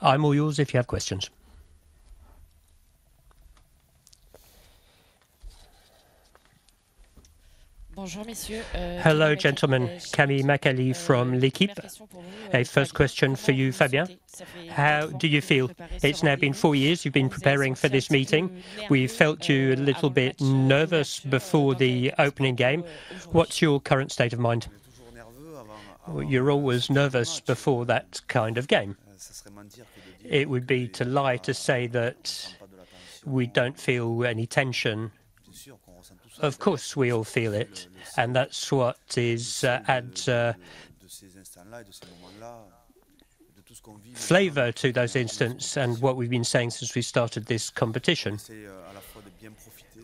Ah, I'm all yours if you have questions. Hello, gentlemen. Camille Macali from L'Équipe. A first question for you, Fabien. How do you feel? It's now been four years you've been preparing for this meeting. We felt you a little bit nervous before the opening game. What's your current state of mind? You're always nervous before that kind of game. It would be to lie to say that we don't feel any tension. Of course, we all feel it, and that's what is uh, adds uh, flavor to those instants and what we've been saying since we started this competition.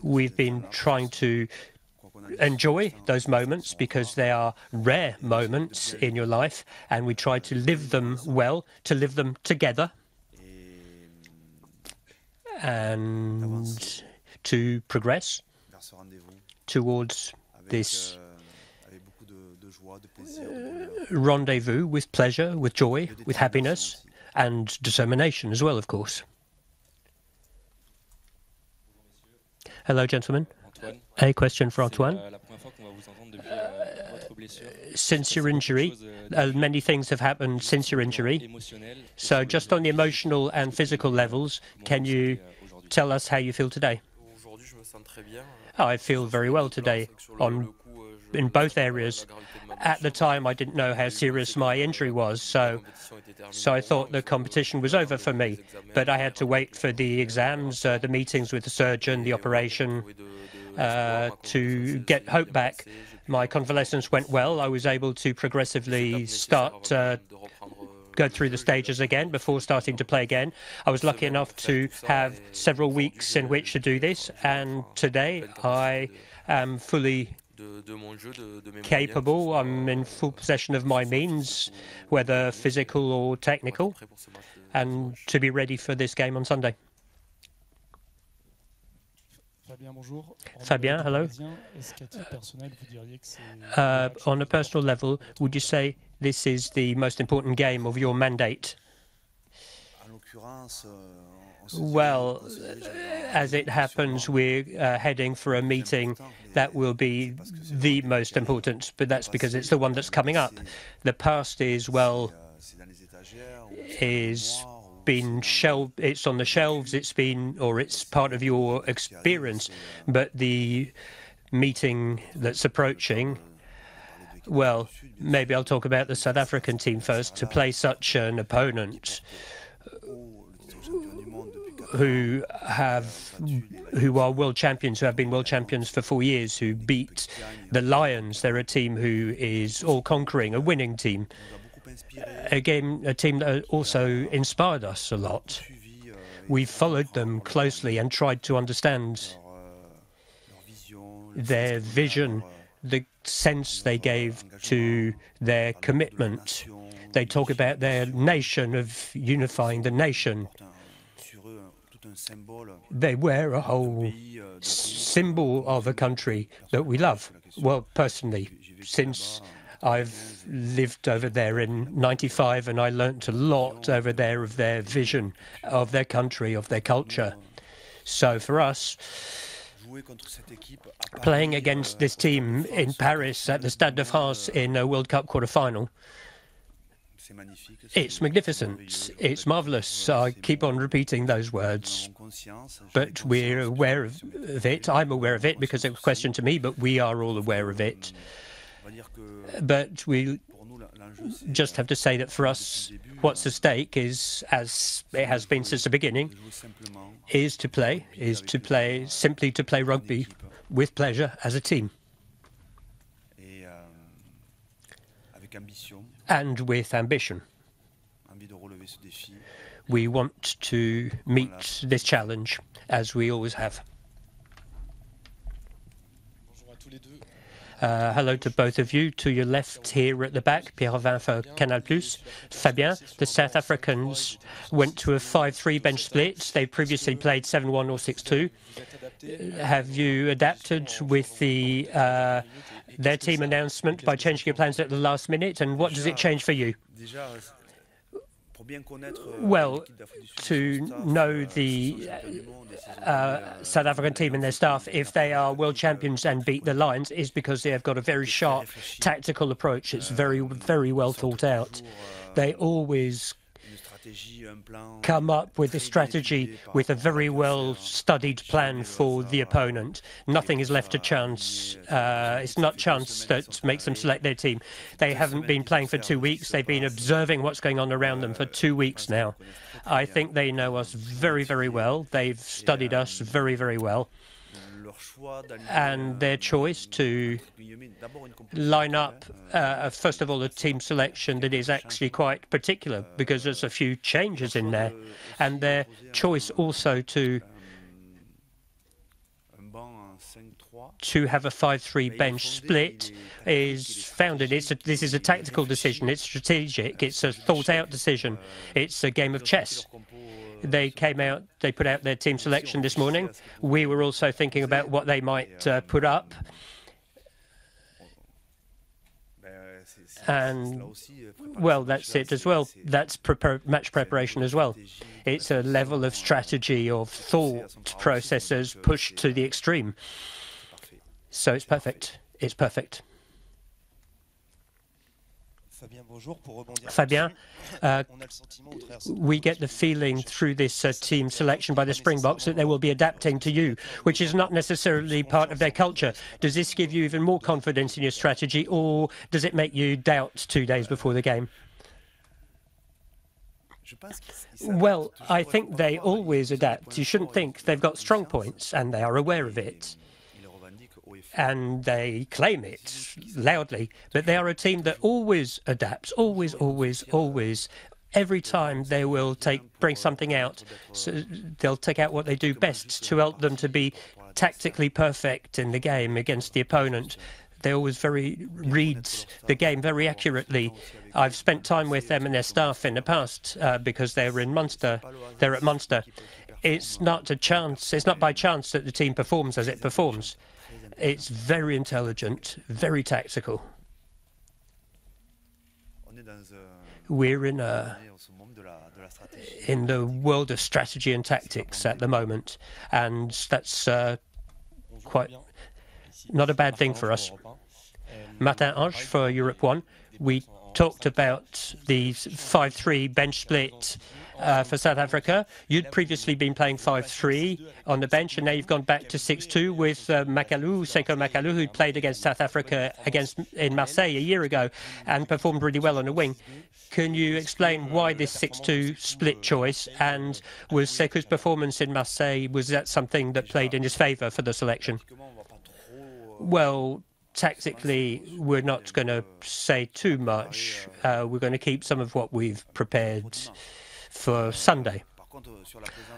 We've been trying to enjoy those moments because they are rare moments in your life, and we try to live them well, to live them together, and to progress towards this uh, rendezvous with pleasure, with joy, with happiness, and determination as well, of course. Hello, gentlemen. A question for Antoine. Euh, since your injury, uh, many things have happened since your injury. So just on the emotional and physical levels, can you tell us how you feel today? Oh, I feel very well today on in both areas. At the time, I didn't know how serious my injury was, so I thought the competition was over for me. But I had to wait for the exams, uh, the meetings with the surgeon, the operation Uh, to get hope back. My convalescence went well. I was able to progressively start uh, go through the stages again before starting to play again. I was lucky enough to have several weeks in which to do this, and today I am fully capable. I'm in full possession of my means, whether physical or technical, and to be ready for this game on Sunday. Fabien, hello. Euh, euh, on a personal level, would you say this is the most important game of your mandate? Well, uh, as it happens, we're uh, heading for a meeting that will be the most important, but that's because it's the one that's coming up. The past is, well, is been shelved. It's on the shelves, it's been, or it's part of your experience, but the meeting that's approaching, well, maybe I'll talk about the South African team first. To play such an opponent who have who are world champions, who have been world champions for four years, who beat the Lions. They're a team who is all-conquering, a winning team. Again, a team that also inspired us a lot. We followed them closely and tried to understand their vision, the sense they gave to their commitment. They talk about their nation, of unifying the nation. They wear a whole symbol of a country that we love. Well, personally, since I've lived over there in 1995, and I learnt a lot over there of their vision, of their country, of their culture. So for us, playing against this team in Paris at the Stade de France in a World Cup quarter-final, it's magnificent. It's marvelous. I keep on repeating those words, but we're aware of it. I'm aware of it because it was questioned to me, but we are all aware of it. Uh, but we just have to say that for us, what's at stake is, as it has been since the beginning, is to play, is to play, simply to play rugby with pleasure as a team. And with ambition. We want to meet this challenge, as we always have. Uh, hello to both of you. To your left here at the back, Pierre Robin for Canal+. Fabien, the South Africans went to a 5-3 bench split. They previously played 7-1 or 6-2. Uh, have you adapted with the uh, their team announcement by changing your plans at the last minute, and what does it change for you? Well, to know the uh, uh, South African team and their staff, if they are world champions and beat the Lions, is because they have got a very sharp tactical approach. It's very, very well thought out. They always come up with a strategy with a very well studied plan for the opponent. Nothing is left to chance. Uh, it's not chance that makes them select their team. They haven't been playing for two weeks. They've been observing what's going on around them for two weeks now. I think they know us very, very well. They've studied us very, very well and their choice to line up, uh, first of all, a team selection that is actually quite particular because there's a few changes in there, and their choice also to to have a 5-3 bench split is founded. It's a, this is a tactical decision. It's strategic. It's a thought-out decision. It's a game of chess. They came out, they put out their team selection this morning. We were also thinking about what they might uh, put up. And, well, that's it as well. That's match preparation as well. It's a level of strategy, of thought processes pushed to the extreme. So it's perfect. It's perfect. Fabien, uh, we get the feeling through this uh, team selection by the Springboks that they will be adapting to you, which is not necessarily part of their culture. Does this give you even more confidence in your strategy, or does it make you doubt two days before the game? Well, I think they always adapt. You shouldn't think they've got strong points, and they are aware of it and they claim it loudly, but they are a team that always adapts, always, always, always. Every time they will take bring something out, so they'll take out what they do best to help them to be tactically perfect in the game against the opponent. They always very read the game very accurately. I've spent time with them and their staff in the past uh, because they're in Munster. They're at Munster. It's not a chance. It's not by chance that the team performs as it performs. It's very intelligent, very tactical. We're in a in the world of strategy and tactics at the moment, and that's uh, quite not a bad thing for us. Martin Ange for Europe One. We talked about the 5-3 bench split uh, for South Africa. You'd previously been playing 5-3 on the bench, and now you've gone back to 6-2 with uh, Macalou, Sekou Macalou, who played against South Africa against in Marseille a year ago and performed really well on the wing. Can you explain why this 6-2 split choice, and was Sekou's performance in Marseille, was that something that played in his favour for the selection? Well, tactically, we're not going to say too much. Uh, we're going to keep some of what we've prepared for Sunday.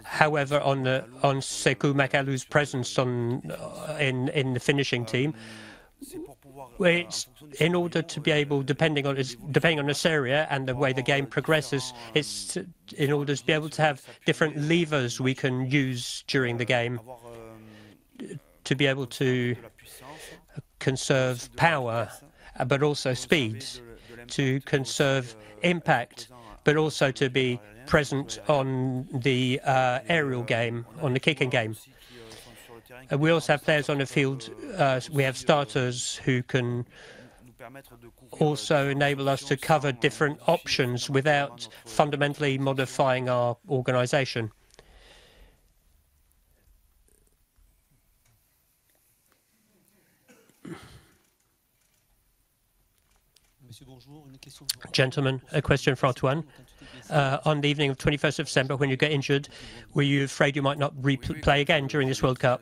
However, on the, on Sekou Macalou's presence on uh, in in the finishing team, it's in order to be able, depending on depending on this area and the way the game progresses, it's in order to be able to have different levers we can use during the game to be able to conserve power, but also speed, to conserve impact, but also to be present on the uh, aerial game, on the kicking game. Uh, we also have players on the field. Uh, we have starters who can also enable us to cover different options without fundamentally modifying our organisation. Gentlemen, a question for Antoine uh, on the evening of 21st of December when you get injured, were you afraid you might not replay again during this World Cup?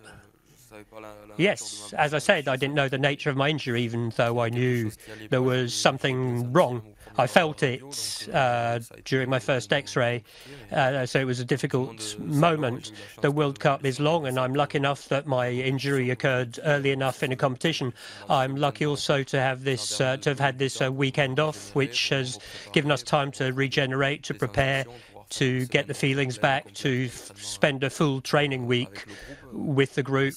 Yes, as I said, I didn't know the nature of my injury, even though I knew there was something wrong. I felt it uh, during my first X-ray, uh, so it was a difficult moment. The World Cup is long, and I'm lucky enough that my injury occurred early enough in a competition. I'm lucky also to have this, uh, to have had this uh, weekend off, which has given us time to regenerate, to prepare, to get the feelings back, to spend a full training week with the group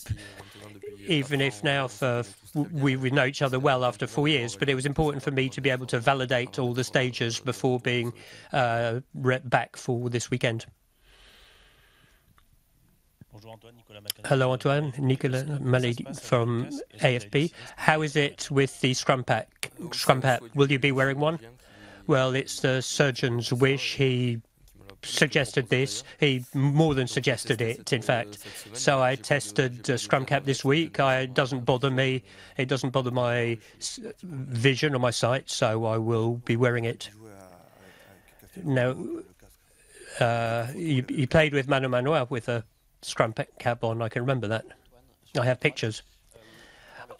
even if now for we, we know each other well after four years, but it was important for me to be able to validate all the stages before being uh, back for this weekend. Hello, Antoine. Nicolas Malady from AFP. How is it with the scrum cap? Scrum cap, will you be wearing one? Well, it's the surgeon's wish. He suggested this. He more than suggested it, in fact. So I tested uh, Scrum Cap this week. I, it doesn't bother me. It doesn't bother my vision or my sight, so I will be wearing it. Now, uh, you, you played with Manu Manuel with a Scrum Cap on. I can remember that. I have pictures.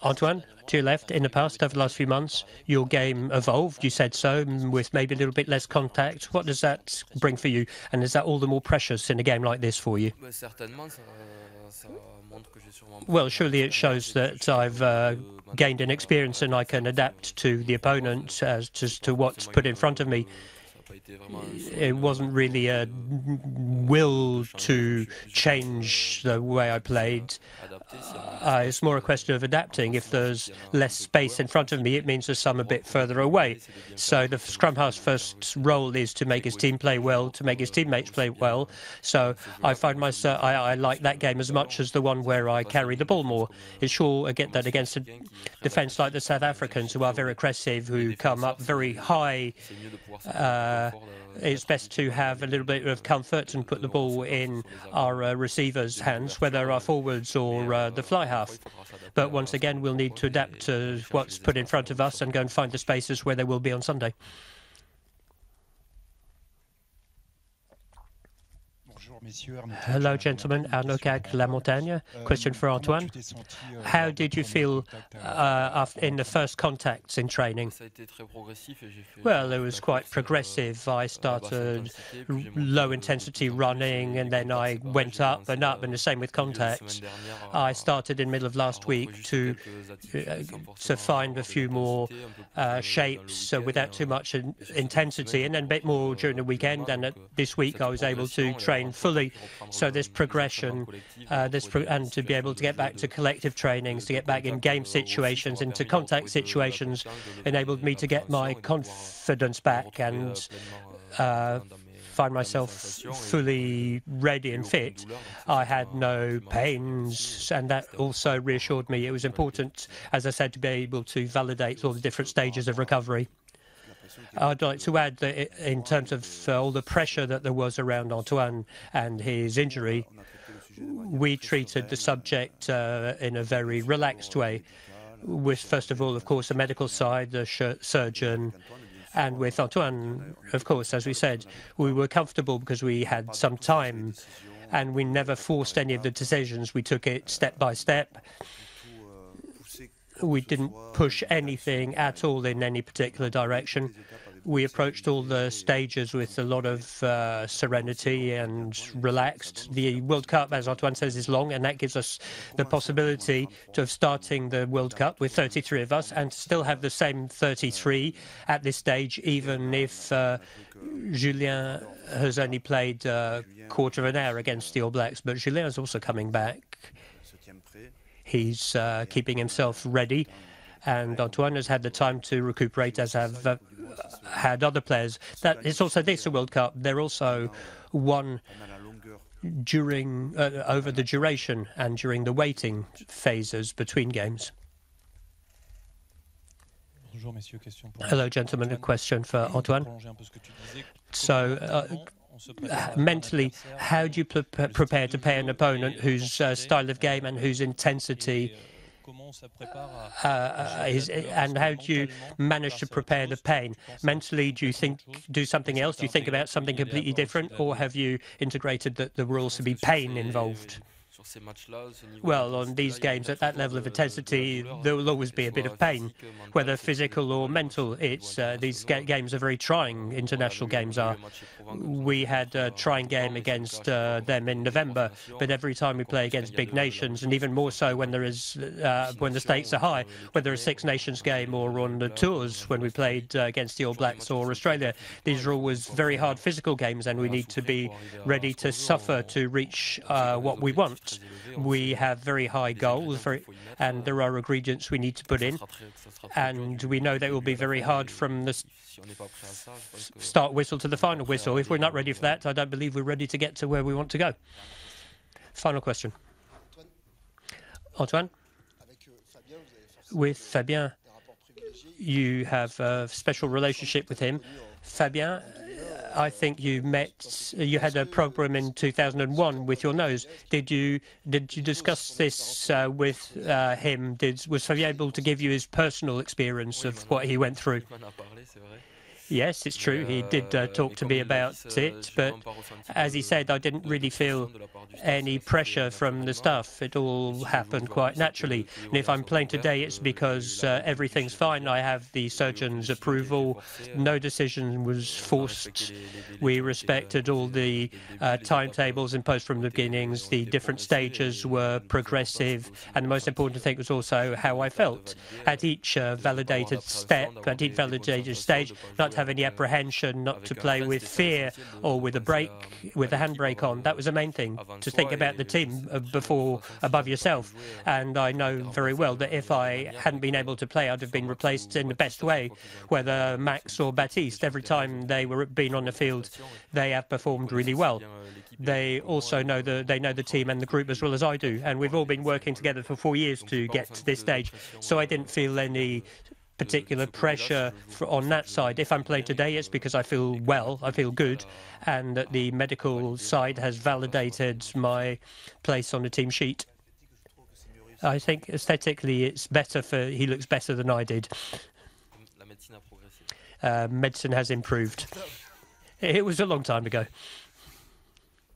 Antoine, to your left, in the past, over the last few months, your game evolved, you said so, with maybe a little bit less contact. What does that bring for you? And is that all the more precious in a game like this for you? Well, surely it shows that I've uh, gained an experience and I can adapt to the opponent as to, to what's put in front of me it wasn't really a will to change the way I played. Uh, it's more a question of adapting. If there's less space in front of me, it means there's some a bit further away. So the Scrum Half's first role is to make his team play well, to make his teammates play well. So I find myself, I, I like that game as much as the one where I carry the ball more. It's sure I get that against a defence like the South Africans, who are very aggressive, who come up very high. Uh, it's best to have a little bit of comfort and put the ball in our uh, receivers' hands, whether our forwards or uh, the fly half. But once again, we'll need to adapt to what's put in front of us and go and find the spaces where they will be on Sunday. Hello, gentlemen. Arnaud Cac, La Montagne. Question for Antoine. How did you feel uh, in the first contacts in training? Well, it was quite progressive. I started low-intensity running, and then I went up and up, and the same with contacts. I started in the middle of last week to uh, to find a few more uh, shapes uh, without too much intensity, and then a bit more during the weekend. And this week, I was able to train fully so this progression, uh, this pro and to be able to get back to collective trainings, to get back in game situations, into contact situations, enabled me to get my confidence back and uh, find myself fully ready and fit. I had no pains, and that also reassured me. It was important, as I said, to be able to validate all the different stages of recovery. I'd like to add that in terms of uh, all the pressure that there was around Antoine and his injury, we treated the subject uh, in a very relaxed way, with first of all, of course, the medical side, the surgeon, and with Antoine, of course, as we said, we were comfortable because we had some time and we never forced any of the decisions. We took it step by step we didn't push anything at all in any particular direction. We approached all the stages with a lot of uh, serenity and relaxed. The World Cup, as Antoine says, is long, and that gives us the possibility of starting the World Cup with 33 of us and still have the same 33 at this stage, even if uh, Julien has only played a quarter of an hour against the All Blacks. But Julien is also coming back He's uh, keeping himself ready, and Antoine has had the time to recuperate, as have uh, had other players. That it's also this a World Cup. They're also won during uh, over the duration and during the waiting phases between games. Hello, gentlemen. A question for Antoine. So, uh, mentally, how do you pre prepare to play an opponent whose uh, style of game and whose intensity uh, uh, is, and how do you manage to prepare the pain? Mentally, do you think do something else? Do you think about something completely different, or have you integrated that there will also be pain involved? Well, on these games at that level of intensity, there will always be a bit of pain, whether physical or mental. It's uh, these ga games are very trying. International games are. We had a trying game against uh, them in November, but every time we play against big nations, and even more so when there is uh, when the stakes are high, whether a Six Nations game or on the tours when we played uh, against the All Blacks or Australia, these are always very hard physical games, and we need to be ready to suffer to reach uh, what we want course, we have very high goals, very, and there are ingredients we need to put in, and we know that it will be very hard from the start whistle to the final whistle. If we're not ready for that, I don't believe we're ready to get to where we want to go. Final question. Antoine? With Fabien, you have a special relationship with him. Fabien, I think you met, you had a problem in 2001 with your nose. Did you did you discuss this uh, with uh, him? Did was he able to give you his personal experience of what he went through? Yes, it's true. He did uh, talk to me about it, but as he said, I didn't really feel any pressure from the staff. It all happened quite naturally. And if I'm playing today, it's because uh, everything's fine. I have the surgeon's approval. No decision was forced. We respected all the uh, timetables imposed from the beginnings. The different stages were progressive. And the most important thing was also how I felt. At each uh, validated step, at each validated stage, not have any apprehension, not to play with fear or with a brake, with a handbrake on. That was the main thing, to think about the team uh, before above yourself. And I know very well that if I hadn't been able to play, I'd have been replaced in the best way, whether Max or Baptiste. Every time they were been on the field, they have performed really well. they also know the they know the team and the group as well as I do, and we've all been working together for four years to get to this stage. So I didn't feel any particular pressure for, on that side. If I'm playing today, it's because I feel well, I feel good, and that the medical side has validated my place on the team sheet. I think aesthetically it's better for, he looks better than I did. Uh, medicine has improved. It was a long time ago.